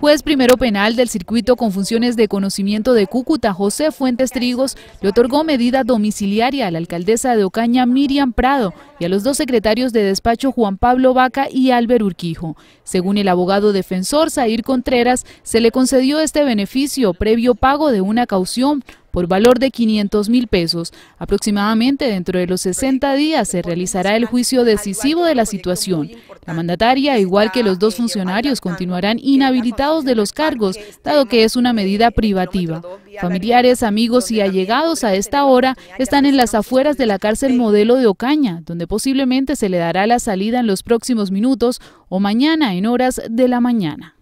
Juez primero penal del circuito con funciones de conocimiento de Cúcuta, José Fuentes Trigos, le otorgó medida domiciliaria a la alcaldesa de Ocaña, Miriam Prado, y a los dos secretarios de despacho, Juan Pablo Vaca y Álvaro Urquijo. Según el abogado defensor, Zair Contreras, se le concedió este beneficio previo pago de una caución por valor de 500 mil pesos. Aproximadamente dentro de los 60 días se realizará el juicio decisivo de la situación. La mandataria, igual que los dos funcionarios, continuarán inhabilitados de los cargos, dado que es una medida privativa. Familiares, amigos y allegados a esta hora están en las afueras de la cárcel modelo de Ocaña, donde posiblemente se le dará la salida en los próximos minutos o mañana en horas de la mañana.